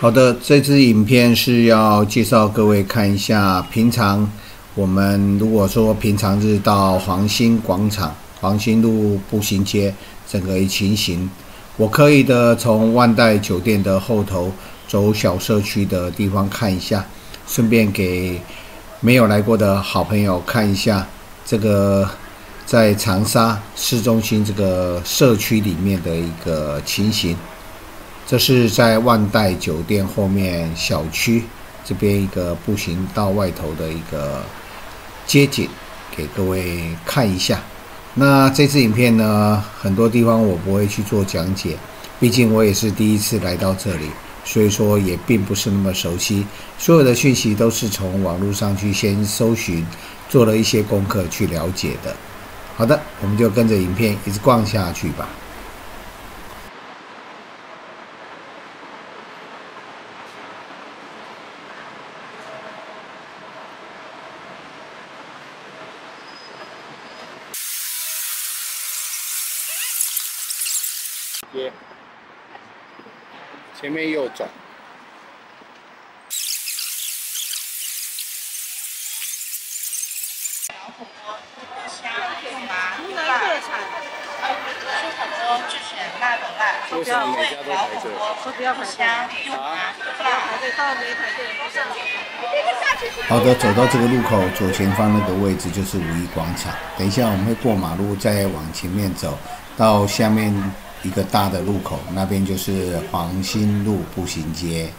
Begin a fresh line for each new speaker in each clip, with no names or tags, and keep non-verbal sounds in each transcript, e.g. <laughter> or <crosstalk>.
好的，这支影片是要介绍各位看一下，平常我们如果说平常日到黄兴广场、黄兴路步行街整个一情形，我可以的从万代酒店的后头走小社区的地方看一下，顺便给没有来过的好朋友看一下这个在长沙市中心这个社区里面的一个情形。这是在万代酒店后面小区这边一个步行道外头的一个街景，给各位看一下。那这支影片呢，很多地方我不会去做讲解，毕竟我也是第一次来到这里，所以说也并不是那么熟悉。所有的讯息都是从网络上去先搜寻，做了一些功课去了解的。好的，我们就跟着影片一直逛下去吧。前面右转。
湖南特产，
吃火锅之前辣的辣，
为什么每家都排队？
说不要排队，
香
啊
麻
不要排队，到没排队。
好的，走到这个路口左前方那个位置就是五一广场。等一下我们会过马路，再往前面走到下面一个大的路口，那边就是黄兴路步行街。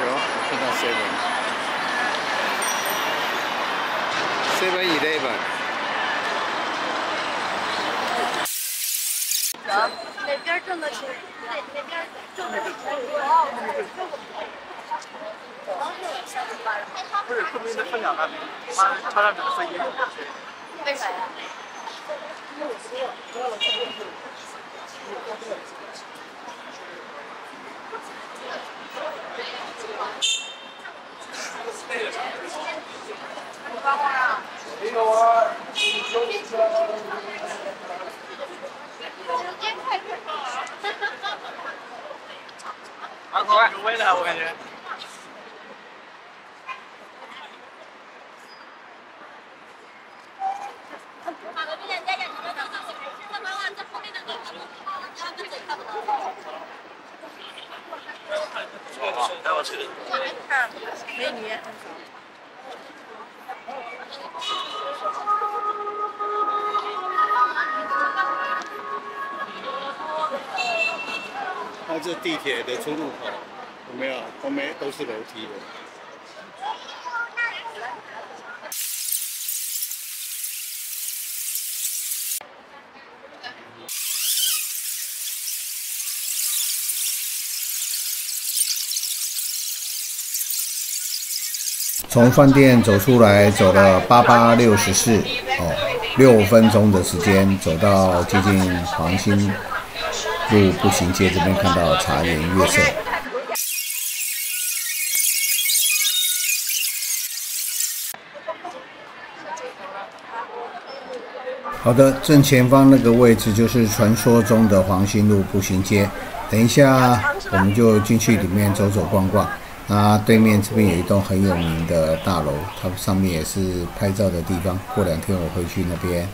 有，我看到 seven。seven eleven。
哪边挣的钱？哪哪边挣的钱？
不是昆明的分两那边，妈的，超市里的分也有。
为啥呀？时间太快了。
有味的，我感觉。带我去。
美女也很少。
它这地铁的出入口有没有？后面都是楼梯的。从饭店走出来，走了八八六十四哦，六分钟的时间，走到接近黄兴路步行街这边，看到茶颜悦色。好的，正前方那个位置就是传说中的黄兴路步行街。等一下，我们就进去里面走走逛逛。啊对面这边有一栋很有名的大楼，它上面也是拍照的地方。过两天我会去那边，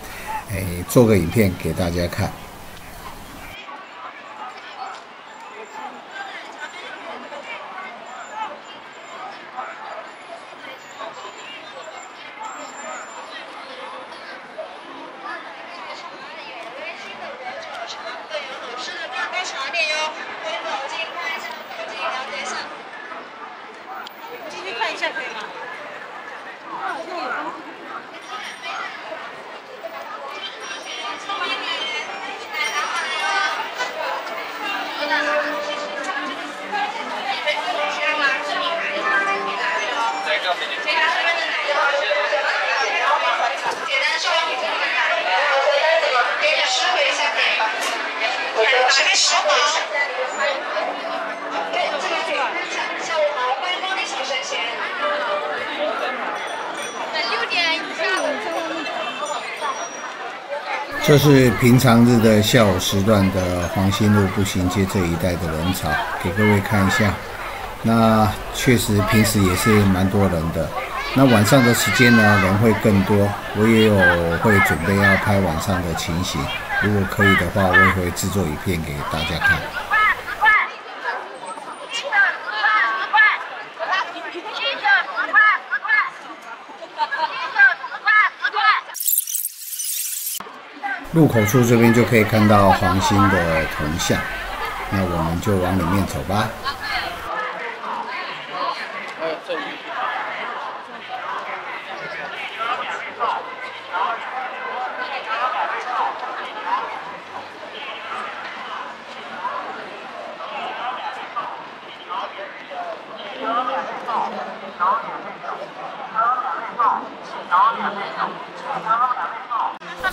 哎，做个影片给大家看。
对，有好吃的不要多尝点哟。可以走近看一下，走近了解一下。
进去看一下可以吗？
简单说，给你释回一下点吧。哪个十毛？对，这个可以看一下。下午好，欢迎光临小神仙。
这是平常日的下午时段的黄兴路步行街这一带的人潮，给各位看一下。那确实平时也是蛮多人的。那晚上的时间呢，人会更多。我也有会准备要拍晚上的情形，如果可以的话，我也会制作一片给大家看。入口处这边就可以看到黄兴的铜像，那我们就往里面走吧。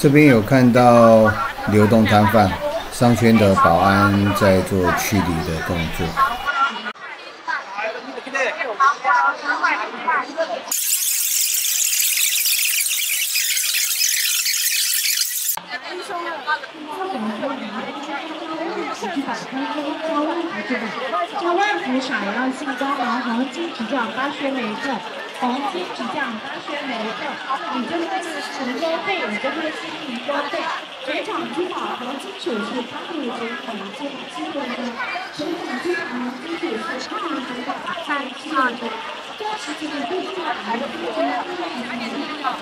这边有看到流动摊贩，商圈的保安在做驱离的动作。
叫万福闪耀性光芒，黄金皮匠八轩每个，黄金皮匠八轩每个，你就是腰背，你就会心灵腰背。全场珠宝黄金首饰，八六九五件金的。全场珠宝黄金首饰，八六九五在七六九。这十几个贵重的牌子，今天都是你们的要红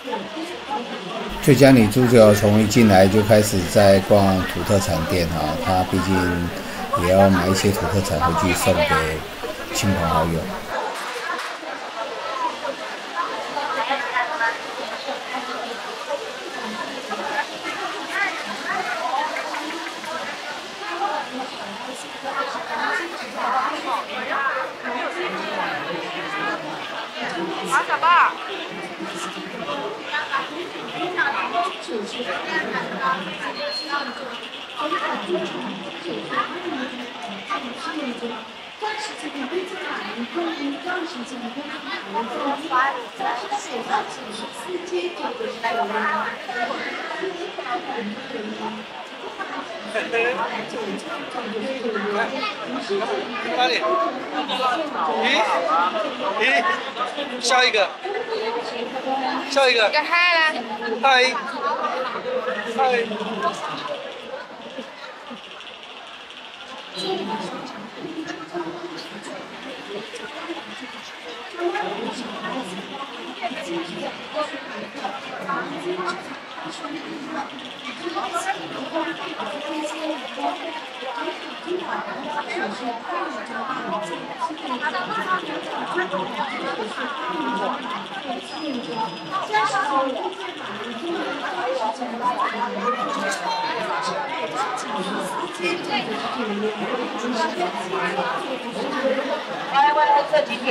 <laughs>
最佳女主角从一进来就开始在逛土特产店哈，她毕竟也要买一些土特产回去送给亲朋好友。
啊，小爸。
哪里？咦咦，下一个，下一个，
个嗨啦！
嗨，嗨。
来，我来这几点。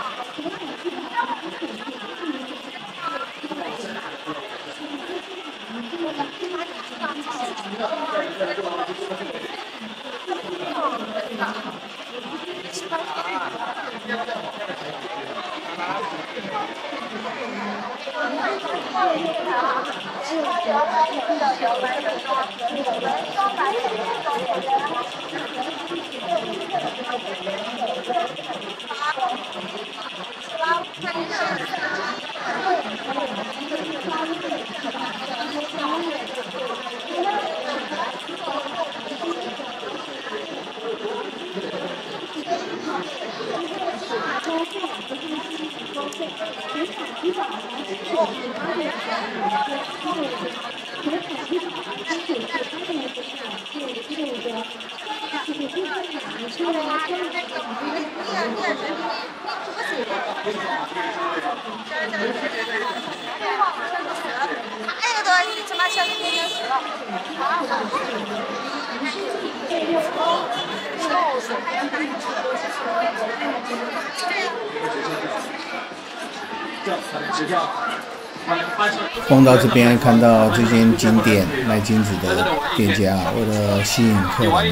这，直叫。
逛到这边看到这间景点卖金子的店家，为了吸引客人啊，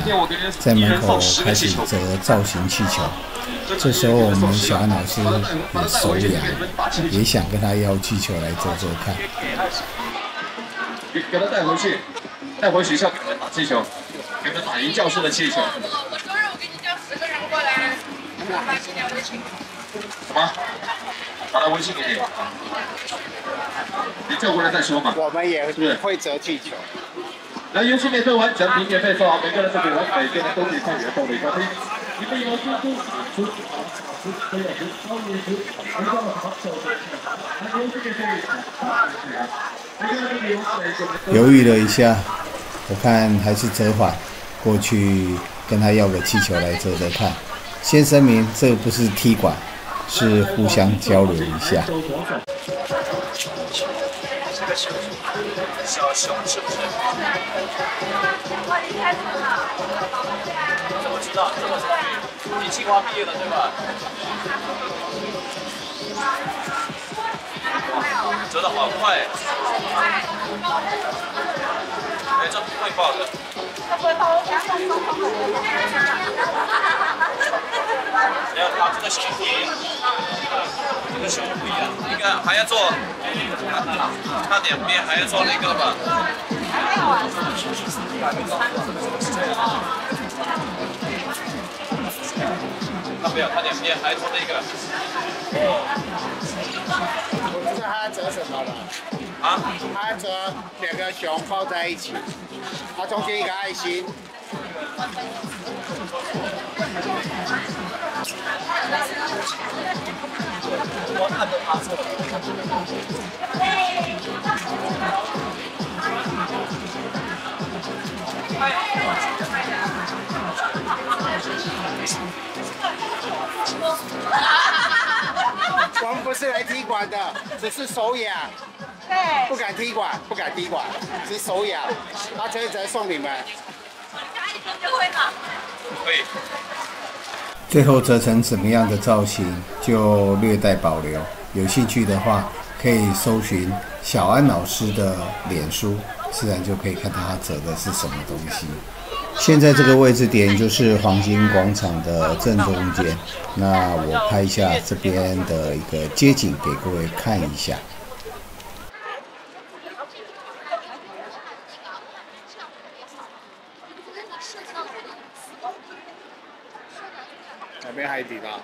在门口开始折造型气球。这时候我们小安老师也手痒，也想跟他要气球来折折看。
给给他带回去，带回学校给他打气球，给他打赢教室的气球。
我周日我给你叫十个人过来，我发今天微信。
什么？把他微信给你。你叫过来再说嘛。
我们也
是
会折气球。
来，游戏免费玩，奖品免费送，每个人都可以玩，每个人都可以看原动的咖啡。你们有输出，输出好，输出可以输，超级输，一个。
犹豫了一下，我看还是折返过去跟他要个气球来折折看。先声明，这不是踢馆，是互相交流一下。
小熊是不是？怎么知道？这么神秘？你清华毕业的对吧？折的好快。哎，这不会爆的有，它这个熊不一样，这个熊不一样，应该还要做，差点边还要做那个吧。他没有，他两边还做那个。
我知道他要折什么了。
啊？
他要折两个熊抱在一起，他中间一个爱心。<laughs>
我
们不是来踢馆的，只是手痒，
对，
不敢踢馆，不敢踢馆，只是手痒。他折一折送你们。
最后折成怎么样的造型，就略带保留。有兴趣的话，可以搜寻小安老师的脸书，自然就可以看到他折的是什么东西。现在这个位置点就是黄金广场的正中间。那我拍一下这边的一个街景给各位看一下。
哪边海底捞？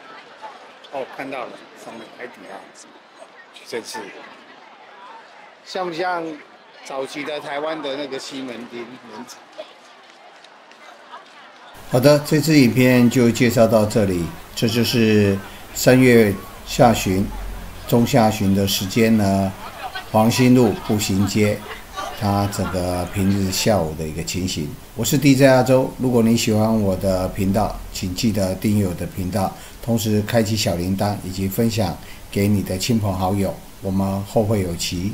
哦，看到了，上面海底捞。这次像不像早期的台湾的那个西门町？
好的，这次影片就介绍到这里。这就是三月下旬、中下旬的时间呢，黄兴路步行街，它整个平日下午的一个情形。我是 DJ 阿周，如果你喜欢我的频道，请记得订阅我的频道，同时开启小铃铛以及分享给你的亲朋好友。我们后会有期。